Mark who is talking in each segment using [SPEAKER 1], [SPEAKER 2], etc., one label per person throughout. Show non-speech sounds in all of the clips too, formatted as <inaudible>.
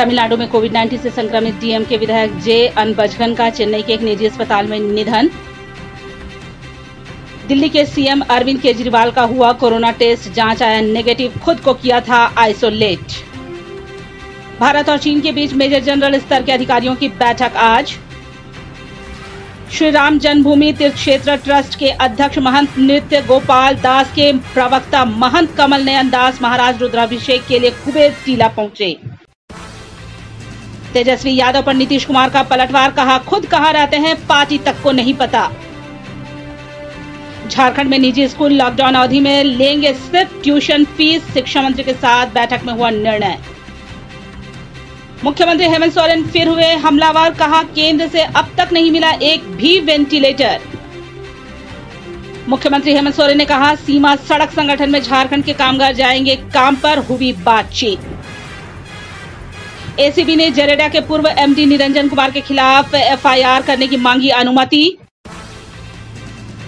[SPEAKER 1] तमिलनाडु में कोविड 19 से संक्रमित डीएम के विधायक जे अनबजगन का चेन्नई के एक निजी अस्पताल में निधन। दिल्ली के सीएम अरविंद केजरीवाल का हुआ कोरोना टेस्ट, जाँच आया नेगेटिव, खुद को किया था आइसोलेट। भारत और चीन के बीच मेजर जनरल स्तर के अधिकारियों की बैठक आज। श्री राम जन्मभूमि तीर्थ क्षेत्र ट्रस्ट के अध्यक्ष महंत नृत्य गोपाल दास के प्रवक्ता महंत कमल नयन दास महाराज रुद्राभिषेक के लिए कुबेर टीला पहुँचे। तेजस्वी यादव पर नीतीश कुमार का पलटवार कहा, खुद कहा रहते हैं, पार्टी तक को नहीं पता। झारखंड में निजी स्कूल लॉकडाउन अवधि में लेंगे सिर्फ़ ट्यूशन फ़ीस, शिक्षा मंत्री के साथ बैठक में हुआ निर्णय। मुख्यमंत्री हेमंत सोरेन फिर हुए हमलावर, कहा, केंद्र से अब तक नहीं मिला एक भी वेंटिलेटर। मुख्यमंत्री हेमंत सोरेन ने कहा, सीमा सड़क संगठन में झारखंड के कामगार जाएँगे, काम पर हुई बातचीत। एसीबी ने जरेडा के पूर्व एमडी निरंजन कुमार के खिलाफ एफआईआर करने की मांगी अनुमति।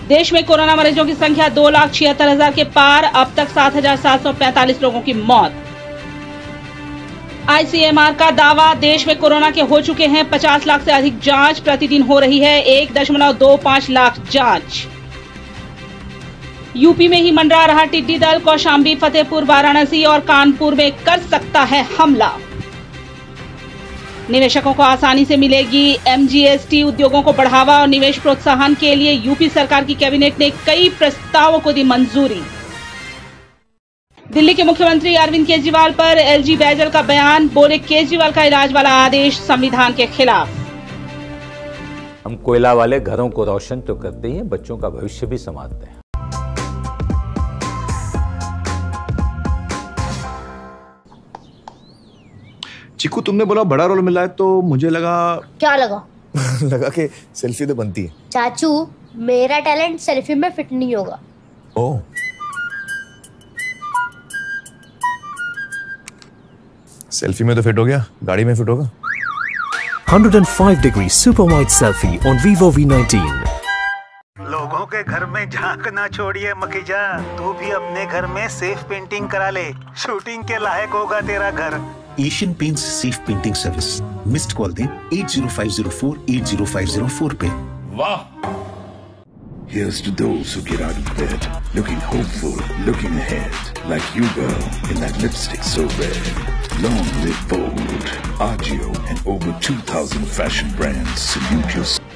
[SPEAKER 1] देश में कोरोना मरीजों की संख्या दो लाख छिहत्तर हज़ार के पार, अब तक सात हज़ार सात सौ पैंतालीस लोगों की मौत। आईसीएमआर का दावा, देश में कोरोना के हो चुके हैं 50 लाख से अधिक जाँच प्रतिदिन हो रही है, एक दशमलव दो पाँच लाख जाँच। यूपी में ही मंडरा रहा टिड्डी दल, कौशाम्बी, फतेहपुर, वाराणसी और कानपुर में कर सकता है हमला। निवेशकों को आसानी से मिलेगी। एमजीएसटी उद्योगों को बढ़ावा और निवेश प्रोत्साहन के लिए यूपी सरकार की कैबिनेट ने कई प्रस्तावों को दी मंजूरी। दिल्ली के मुख्यमंत्री अरविंद केजरीवाल पर एलजी बैजल का बयान, बोले, केजरीवाल का इलाज वाला आदेश संविधान के खिलाफ।
[SPEAKER 2] हम कोयला वाले घरों को रोशन तो करते ही, बच्चों का भविष्य भी संवारते हैं।
[SPEAKER 3] चिकू तुमने बोला बड़ा रोल मिला है तो मुझे लगा
[SPEAKER 4] क्या लगा? <laughs>
[SPEAKER 3] लगा कि सेल्फी तो बनती है।
[SPEAKER 4] चाचू मेरा टैलेंट सेल्फी में फिट नहीं होगा।
[SPEAKER 3] ओह सेल्फी में तो फिट हो गया गाड़ी में फिट होगा।
[SPEAKER 5] 105 degree super wide selfie on Vivo V19.
[SPEAKER 6] लोगों के घर में झाँक ना छोड़िए मखीजा। तू भी अपने घर में सेफ़ पेंटिंग करा ले। शूटिंग के लायक होगा तेरा घर।
[SPEAKER 7] Asian paints Safe Painting Service. Missed call the eight zero five zero four eight zero five zero four.
[SPEAKER 8] Zero five Here's to those who get out of bed, looking hopeful, looking ahead, like you girl in that lipstick so red. Long live bold, Agio and over 2,000 fashion brands salute your...